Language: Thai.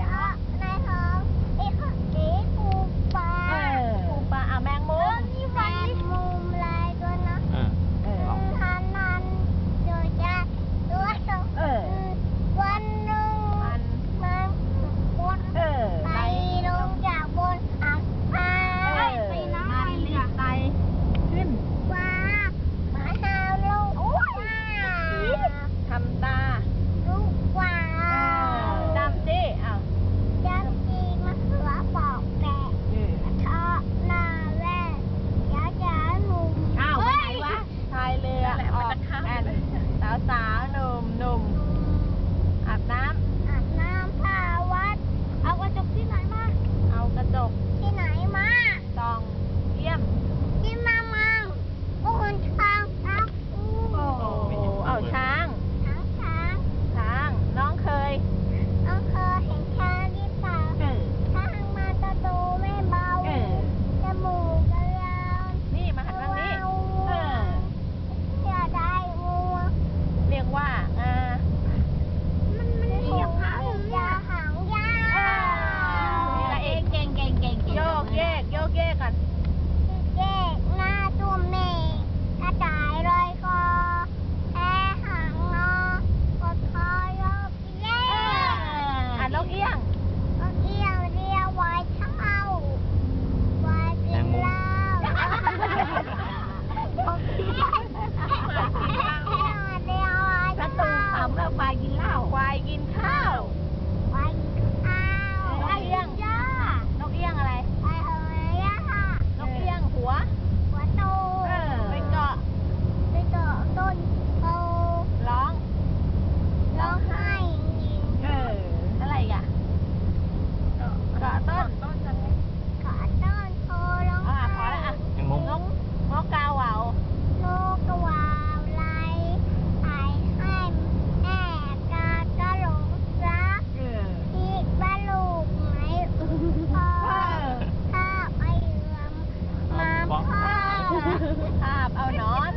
are. ควายกินเหล้าควายกินข้าว ภาพเอานอน